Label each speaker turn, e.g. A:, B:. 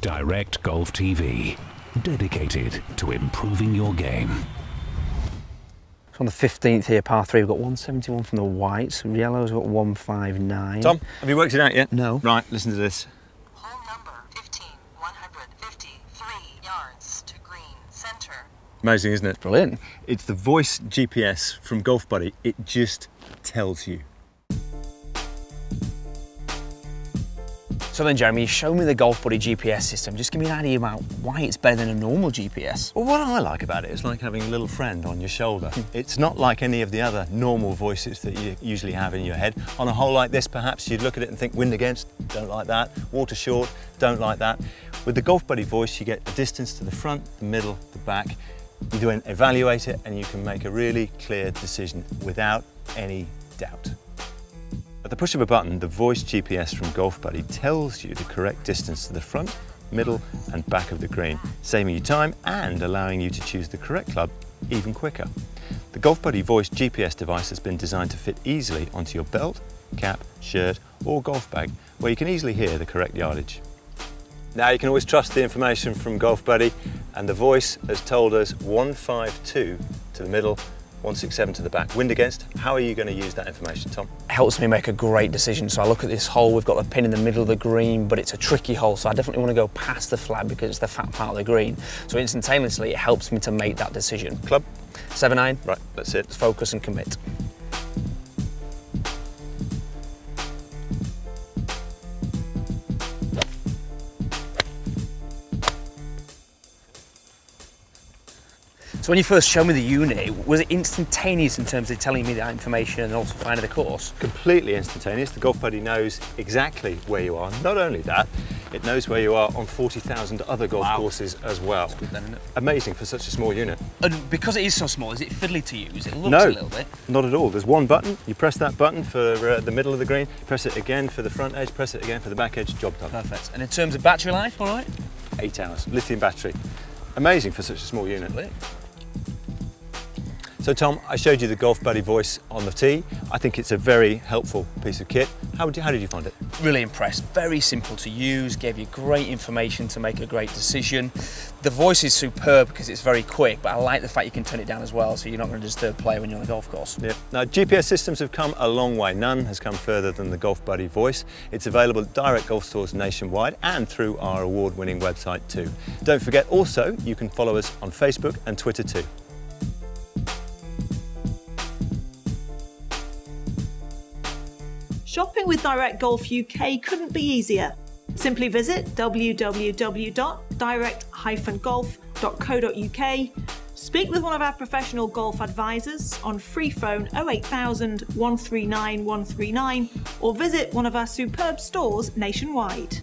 A: Direct Golf TV, dedicated to improving your game.
B: So on the 15th here, par three, we've got 171 from the whites. Yellows got 159.
C: Tom, have you worked it out yet?
B: No.
C: Right, listen to this.
D: Hole number 15, 153 yards to green center.
C: Amazing, isn't it?
B: Brilliant.
C: It's the voice GPS from Golf Buddy. It just tells you.
B: So then, Jeremy, you show me the Golf Buddy GPS system. Just give me an idea about why it's better than a normal GPS.
C: Well, what I like about it is like having a little friend on your shoulder. Hmm. it's not like any of the other normal voices that you usually have in your head. On a hole like this, perhaps you'd look at it and think wind against, don't like that. Water short, don't like that. With the Golf Buddy voice, you get the distance to the front, the middle, the back. You then evaluate it and you can make a really clear decision without any doubt. At the push of a button, the voice GPS from Golf Buddy tells you the correct distance to the front, middle and back of the green, saving you time and allowing you to choose the correct club even quicker. The Golf Buddy voice GPS device has been designed to fit easily onto your belt, cap, shirt or golf bag, where you can easily hear the correct yardage. Now you can always trust the information from Golf Buddy and the voice has told us 152 to the middle 167 to the back. Wind against, how are you going to use that information, Tom?
B: It helps me make a great decision. So I look at this hole, we've got the pin in the middle of the green, but it's a tricky hole, so I definitely want to go past the flag because it's the fat part of the green. So instantaneously, it helps me to make that decision.
C: Club?
B: 7-9,
C: Right, that's it.
B: let's focus and commit. So when you first showed me the unit, was it instantaneous in terms of telling me that information and also finding the course?
C: Completely instantaneous. The Golf Buddy knows exactly where you are. Not only that, it knows where you are on 40,000 other golf
B: Wow.
C: course as well.
B: then, isn't it?
C: Amazing for such a small unit.
B: And because it is so small, is it fiddly to use? It looks
C: no,
B: a little bit.
C: not at all. There's one button. You press that button for uh, the middle of the green, press it again for the front edge, press it again for the back edge, job done.
B: Perfect. And in terms of battery life, all right?
C: Eight hours, lithium battery. Amazing for such a small unit. So Tom, I showed you the Golf Buddy voice on the tee. I think it's a very helpful piece of kit. How, would you, how did you find it?
B: Really impressed. Very simple to use, gave you great information to make a great decision. The voice is superb because it's very quick, but I like the fact you can turn it down as well, so you're not going to disturb play when you're on the golf course.
C: Yeah. Now, GPS systems have come a long way. None has come further than the Golf Buddy voice. It's available at direct golf stores nationwide and through our award-winning website too. Don't forget also, you can follow us on Facebook and Twitter too.
E: Shopping with Direct Golf UK couldn't be easier. Simply visit www.direct-golf.co.uk, speak with one of our professional golf advisors on free phone 08000 139 139, or visit one of our superb stores nationwide.